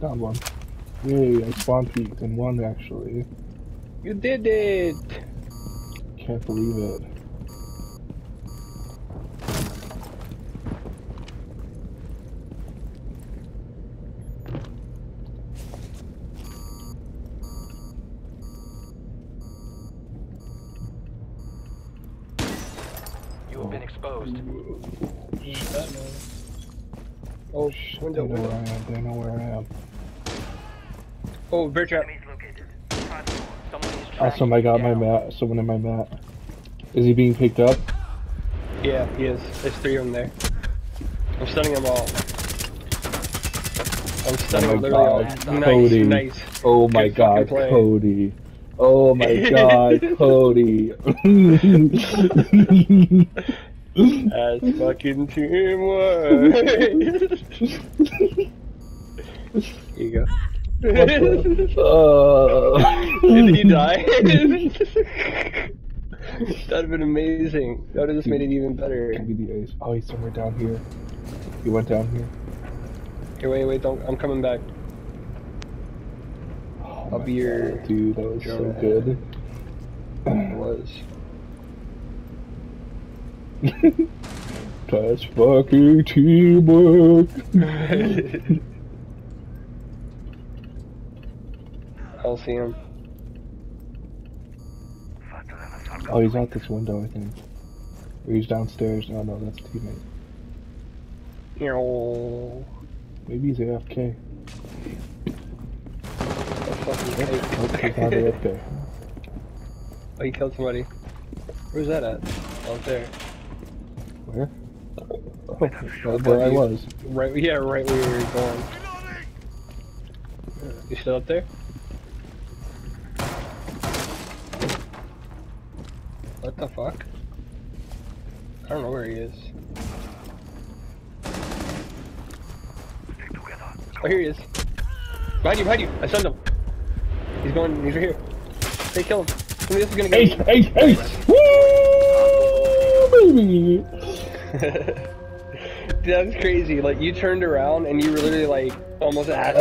Down one. Yay, I spawn peeked and won actually. You did it! Can't believe it. You have been exposed. Oh, They window, know where. I am. They know where I am. Oh, bear trap. Someone is Also, tracking I you got my down. mat. Someone in my mat. Is he being picked up? Yeah, he is. There's three of them there. I'm stunning them all. I'm stunning Oh them my literally all. God, Nice, Cody. nice. Oh my Good god. Cody. Oh my god, Cody. That's fucking teamwork. Here you go. Uh, Did he die? That'd have been amazing. That would have just made it even better. Give me the ace. Oh, he's somewhere down here. He went down here. Here, wait, wait, don't. I'm coming back. Oh I'll be your God, dude. That was so good. It was. That's fucking teamwork. I'll see him. oh, he's out this window, I think. Or he's downstairs. Oh no, that's a teammate. Yo. Maybe he's AFK. That's fucking Nope, nope, he's. AFK. Oh, he killed somebody. Where's that at? Oh, out there. Where? Oh, Wait, Right where I was. Right, yeah, right where you were going. You still up there? What the fuck? I don't know where he is. Oh, here he is. Behind you, behind you! I stunned him! He's going, he's right here. Hey, kill him. Somebody else is gonna Ace, get ace, ace! Woo, baby! Dude, that was crazy. Like, you turned around and you were literally like, almost at